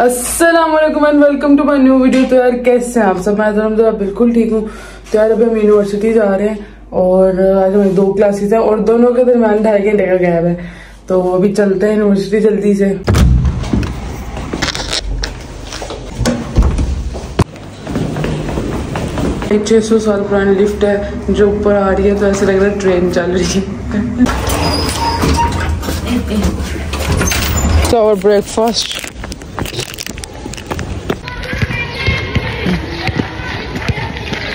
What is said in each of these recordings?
Aslam and welcome to my new video तो यार, कैसे हैं आप सब? मैं तो तो बिल्कुल ठीक हूँ। तो यार, अभी हम यूनिवर्सिटी जा रहे हैं और आज हमारी दो क्लासेस हैं और दोनों के दरमियान ढाई घंटे का गैप है। तो अभी चलते हैं यूनिवर्सिटी जल्दी से। छह सौ साल पुरानी लिफ्ट है, जो ऊपर आ रही है तो ऐसे लग रहा है ट्रेन चल रही है। और ब्रेकफास्ट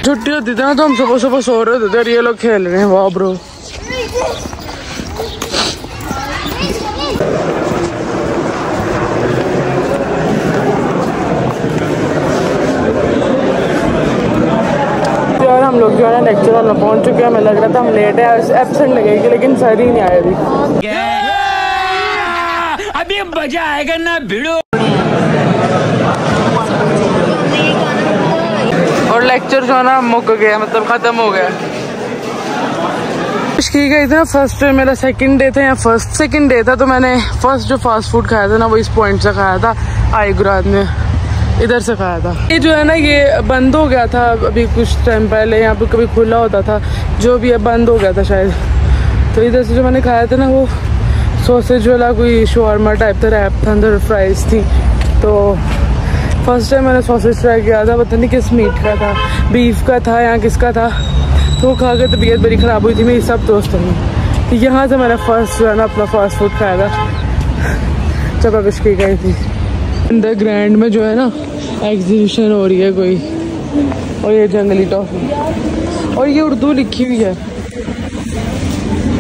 छुट्टी होती थी ना तो हम सुबह सुबह सो रहे होते थे और ये लोग खेल रहे हैं वाह ब्रो यार हम लोग जो है ना लेक्चर हॉल में पहुँच चुके हैं हमें लग रहा था हम लेट है एबसेंट लगेगी लेकिन सर ही नहीं आए अभी। अभी मज़ा आएगा ना भिड़ो। लेक्चर जो है ना, मुक गया मतलब खत्म हो गया। गई थी ना फ़र्स्ट मेरा सेकंड डे था, या फ़र्स्ट सेकंड डे था तो मैंने फ़र्स्ट जो फास्ट फ़ूड खाया था ना, वो इस पॉइंट से खाया था आई गुराद में इधर से खाया था। ये जो है ना, ये बंद हो गया था अभी कुछ टाइम पहले, यहाँ पे कभी खुला होता था, जो भी है बंद हो गया था शायद। तो इधर से जो मैंने खाया था ना, वो सॉसेज वाला कोई शॉर्मा टाइप था रैप था अंदर फ्राइज थी। तो फ़र्स्ट टाइम मैंने सॉसेज ट्राई किया था, पता नहीं किस मीट का था बीफ का था या किसका था। तो वो खा के तबीयत बड़ी ख़राब हुई थी, मेरी सब दोस्तों तो यहाँ से मैंने फ़र्स्ट जो है ना अपना फास्ट फ़ूड खाया था। जब अब इसकी गई थी। अंदर ग्रैंड में जो है ना एग्जीबिशन हो रही है कोई। और ये जंगली टॉफी और ये उर्दू लिखी हुई है।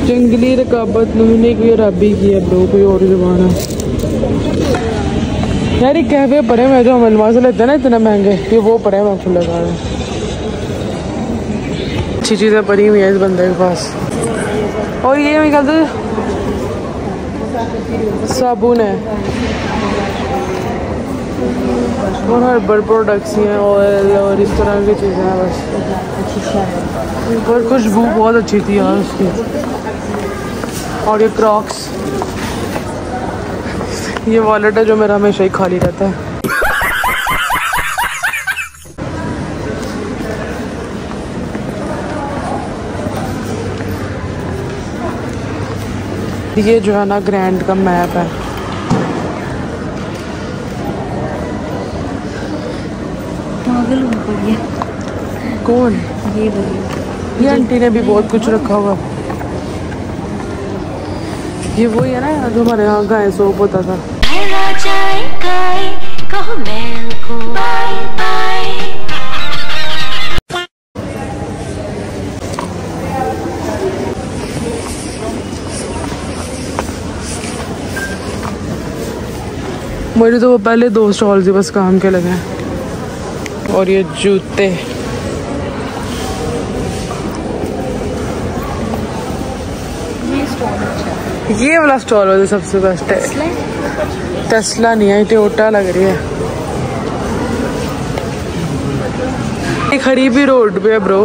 जंगली रकाबत नमूने की अरबी की है, ब्रो, कोई और जबान है यार ये कहवे पड़े मैं जो मनवा से लेते हैं ना इतने महँगे। ये वो पड़े मैं आपको लगा रहे अच्छी चीज़ें पड़ी हुई है इस बंदे के पास। और ये मैं कहते साबुन है। और हर्बल प्रोडक्ट्स ही हैं ऑयल और इस तरह की चीज़ें हैं बस। और खुशबू बहुत अच्छी थी यार उसकी। और ये क्रॉक्स ये वॉलेट है जो मेरा हमेशा ही खाली रहता है। ये जो है ना ग्रैंड का मैप है। पागल हो गई कौन? ये ये आंटी ने भी बहुत कुछ रखा हुआ। ये वही है ना जो हमारे यहाँ गाय सोप होता था। कहो मैं को। Bye bye. मेरे तो वो पहले दो स्टॉल ही बस काम के लगे। हैं और ये जूते। ये अच्छा वाला स्टॉल वाले सबसे बेस्ट है। टेस्ला नहीं है टोयोटा लग रही है। खड़ी भी रोड पे है ब्रो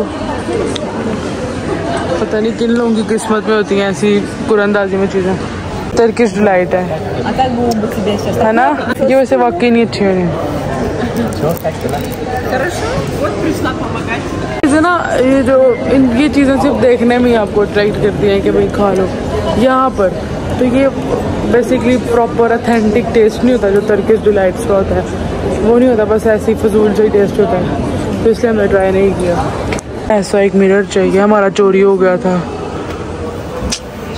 पता नहीं किन लोगों की किस्मत में होती हैं ऐसी कुरंदाजी में चीज़ें। टर्किश डिलाइट है। है ना? ये वैसे वाकई नहीं अच्छी हो रही चीज़ें ना, ये जो इन, ये चीज़ें सिर्फ़ देखने में ही आपको अट्रैक्ट करती हैं कि भाई खा लो। यहाँ पर। तो ये बेसिकली प्रॉपर अथेंटिक टेस्ट नहीं होता जो टर्किश डिलाइट्स का होता है। वो नहीं होता बस ऐसे ही फजूल से ही टेस्ट होता है। तो इसलिए हमने ट्राई नहीं किया। ऐसा एक मिरर चाहिए। हमारा चोरी हो गया था।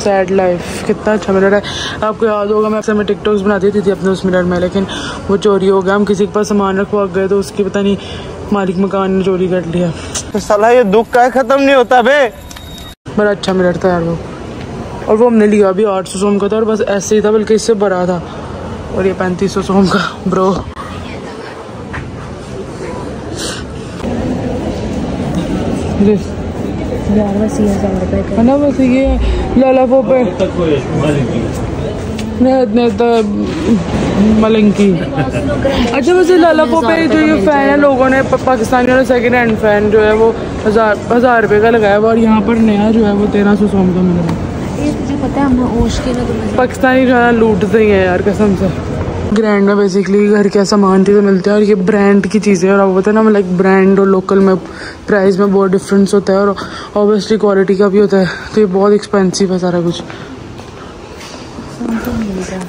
सैड लाइफ कितना अच्छा मिरर है। आपको याद होगा मैं मैं टिकटॉक्स बनाती थी, थी अपने उस मिरर में लेकिन वो चोरी हो गया। हम किसी के पास सामान रखवा गए तो उसकी पता नहीं मालिक मकान ने चोरी कर लिया। तो साला ये दुख का खत्म नहीं होता बे। बड़ा अच्छा मिरर था यार वो। और वो हमने लिया अभी आठ सौ सोम का था और बस ऐसे ही था, बल्कि इससे बड़ा था। और ये पैंतीस सौ सोम का ब्रो यार बस ये ना, बस ये लाला पोपे मलंकी। अच्छा वैसे लाला पोपे जो ये फ़ैन है, लोगों ने पाकिस्तानी वाला सेकंड हैंड फ़ैन जो है, वो हज़ार हज़ार रुपये का लगाया हुआ और यहाँ पर नया जो है, वो तेरह सौ सोम का मिल पता है, हम ना पाकिस्तानी जो है ना लूटते ही हैं यार, कसम से। ग्रैंड में बेसिकली घर के सामान चीज़ें मिलते हैं, और ये ब्रांड की चीज़ें और होता है ना लाइक ब्रांड और लोकल में प्राइस में बहुत डिफरेंस होता है, और ऑब्वियसली क्वालिटी का भी होता है तो ये बहुत एक्सपेंसिव है सारा कुछ।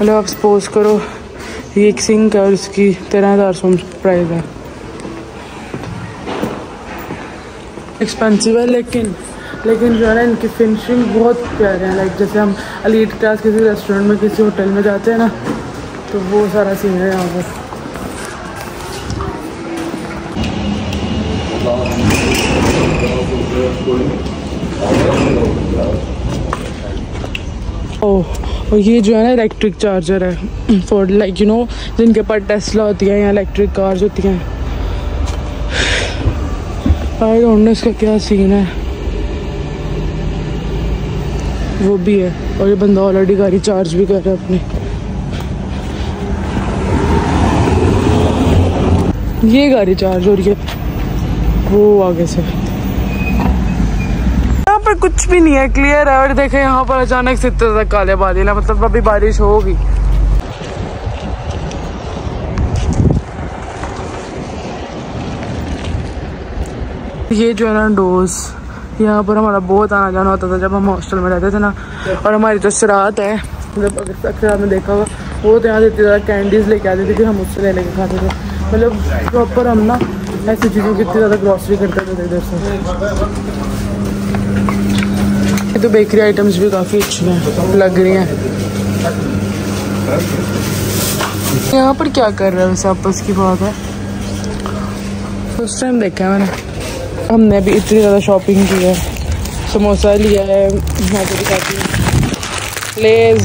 मतलब आप सपोज़ करो, ये एक सिंक है, और इसकी तेरह हज़ार सौ प्राइस है। एक्सपेंसिव है, लेकिन लेकिन जो है ना, इनकी फिनिशिंग बहुत प्यारे हैं। लाइक जैसे हम अलीट क्लास किसी रेस्टोरेंट में, किसी होटल में जाते हैं ना तो वो सारा सीन है यहाँ पर। ओह, और ये जो है ना इलेक्ट्रिक चार्जर है फॉर लाइक यू नो जिनके पास टेस्ला होती है या इलेक्ट्रिक कार्स होती हैं। आई डोंट नो इसका क्या सीन है। वो भी है और ये बंदा ऑलरेडी गाड़ी चार्ज भी कर रहा है अपनी। ये गाड़ी चार्ज हो रही है। वो आगे से। यहाँ पर कुछ भी नहीं है क्लियर है और देखे यहाँ पर अचानक से इतना काले बादल है मतलब अभी बारिश होगी। ये जो है ना डोज यहाँ पर हमारा बहुत आना जाना होता था जब हम हॉस्टल में रहते थे ना। और हमारी जो शरात है। जब अगर अक्सर देखा होगा वो तो यहाँ से ज़्यादा कैंडीज लेके आती थी, फिर हम उससे ले लेके खाते थे। मतलब प्रॉपर हम ना ऐसी चीज़ों की इतनी ज़्यादा ग्रॉसरी करते थे इधर से। ये तो बेकरी आइटम्स भी काफ़ी अच्छी हैं, लग रही हैं। यहाँ पर क्या कर रहे हैं वैसे आपस की बात है? उस टाइम देखा है मैंने। हमने भी इतनी ज़्यादा शॉपिंग की है। समोसा लिया है यहाँ पे दिखाती हूँ। लेज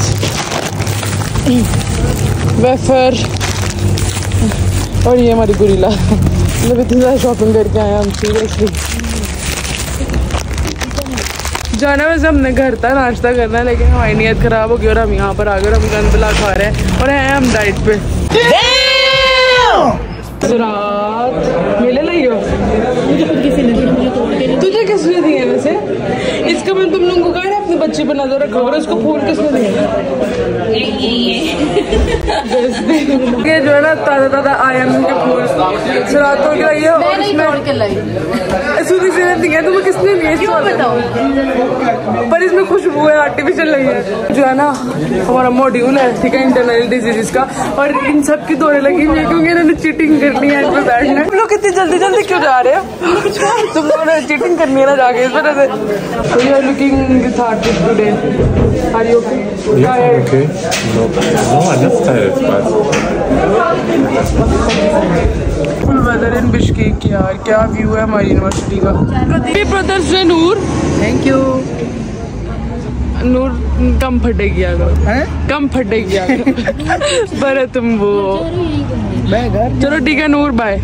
वेफर और ये हमारी गुरीला मतलब इतनी ज़्यादा शॉपिंग करके आए हम सीरियसली जाना वैसे हमने घर था नाश्ता करना है लेकिन हमारी नीयत ख़राब हो गई और हम यहाँ पर आ गए हम गन बिला खा रहे हैं और हैं हम डाइट पे रात मेले लगी हो तुझे किसने दिए वैसे। इसका मैं तुम लोगों को कहा अपने बच्चे बना दो रखा और उसको फूल किसने दिए ये जो है ना ताज़ा ताज़ा आयम के फूल। सरातों के लिए और इसमें सुधी से ने दिए तुम्हें किसने दिए क्यों बताओ? पर इसमें खुशबू है आर्टिफिशियल नहीं है। जो है ना हमारा मॉड्यूल है ठीक है इंटरनल डिज़ीज़ का। और इन सब की दौड़े लगी हुई है क्योंकि इन्होंने चीटिंग करनी है इस पे बैठना। तुम लोग इतनी जल्दी जल्दी क्यों जा रहे हो? तुम लोगों ने चीटिंग करनी है ना जाके इस वजह से। So you are lethargic today are you okay? Tired? Okay. No, no, I'm not tired, but full weather in Bishkek यार क्या व्यू है हमारी यूनिवर्सिटी का। प्रदीप ब्रदर्स ने नूर। थैंक यू नूर कम फटेगी अगर कम फटेगी अगर पर तुम वो मैं घर? चलो ठीक है Noor bye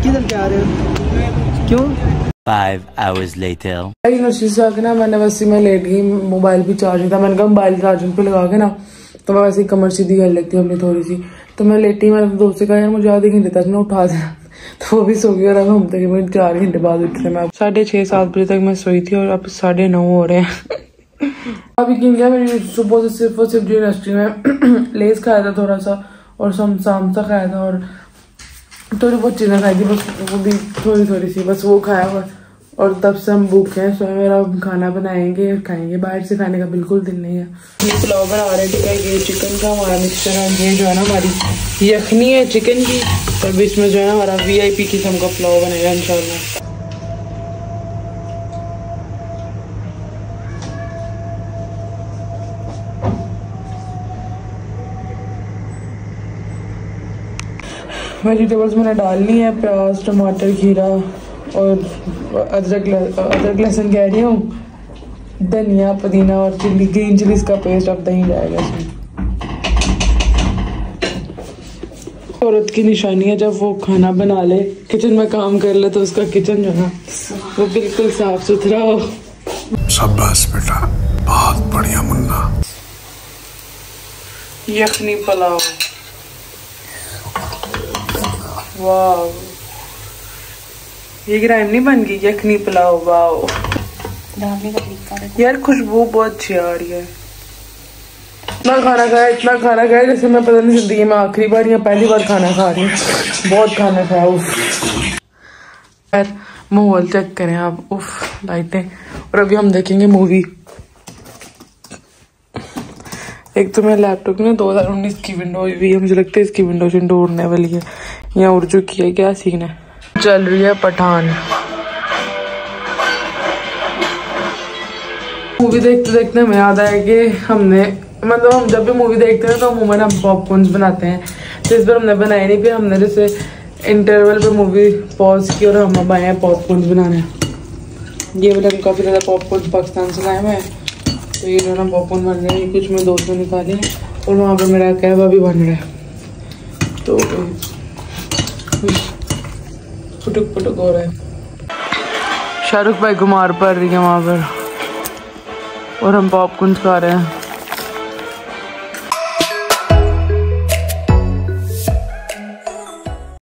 Five hours later. University से आके ना मैंने वैसे मैं लेट गई मोबाइल भी चार्ज था। मैंने कहा मोबाइल चार्जिंग पे लगा के ना तो मैं वैसे ही कमर सीधी कर लेती हूँ अपनी थोड़ी सी। तो मैं लेटी मैंने अपने दोस्त से कहा यार मुझे आधे घंटे तक ना उठा देना। तो वो भी सो गई और अब हम तक मैं चार घंटे बाद उठ रहे मैं साढ़े छः सात बजे तक मैं सोई थी और अब साढ़े नौ हो रहे हैं। अभी क्यों गया? मेरी सुबह से सिर्फ़ और सिर्फ़ यूनिवर्सिटी में लेस खाया था थोड़ा सा और सम सामसा खाया था और थोड़ी बहुत चीज़ें खाई थी, बस वो भी थोड़ी थोड़ी सी, बस वो खाया हुआ और तब से हम भूखे हैं स्वयं मेरा खाना बनाएँगे और खाएँगे, बाहर से खाने का बिल्कुल दिल नहीं है। ये पुलाव बना रहे हैं ये चिकन का हमारा मिक्सचर है, ये जो है ना हमारी यखनी है चिकन की और बीच में जो है ना हमारा वीआईपी किस्म का पुलाव बनेगा, इंशाल्लाह। वेजिटेबल्स मैंने डालनी है, प्याज, टमाटर, खीरा। और अदरक अदरक लहसुन कह रही हूँ। धनिया पुदीना और चिल्ली ग्रीन चिलीज का पेस्ट अब दही जाएगा इसमें। औरत की निशानी है जब वो खाना बना ले किचन में काम कर ले तो उसका किचन जो है ना वो बिल्कुल साफ़ सुथरा हो। शाबाश बेटा बहुत बढ़िया मुन्ना। यखनी पुलाव। वाह। ये ग्राइम नहीं बन गई यखनी पुलाव वाह यार खुशबू बहुत अच्छी आ रही है। इतना खाना खाया इतना खाना खाया जैसे मैं पता नहीं ज़िंदगी में आखिरी बार या पहली बार खाना खा रही हूँ। बहुत खाना खाया उफ। यार माहौल चेक करें आप उफ लाइटें। और अभी हम देखेंगे मूवी एक तो मेरे लैपटॉप में 2019 की विंडो हुई है मुझे लगता है इसकी विंडो विंडो उड़ने वाली है। या उड़ चुकी है क्या सीन है? चल रही है पठान। मूवी देखते देखते हमें याद आया कि हमने मतलब हम जब भी मूवी देखते हैं तो अमूमन हम पॉपकॉर्न्स बनाते हैं। तो इस बार हमने बनाए नहीं, फिर हमने जैसे इंटरवल पे मूवी पॉज की और हम अब आए हैं पॉपकॉर्न बनाने। ये वाले हम काफ़ी ज़्यादा पॉपकॉर्न पाकिस्तान से लाए हैं। तो ये ना पॉपकॉर्न बन रहे हैं कुछ मैं ने निकाले हैं और वहाँ पर मेरा कैब अभी बन रहा है। तो फुटुक फुटुक हो रहा है। शाहरुख भाई कुमार पड़ रही है वहाँ पर। और हम पॉपकॉर्न खा रहे हैं।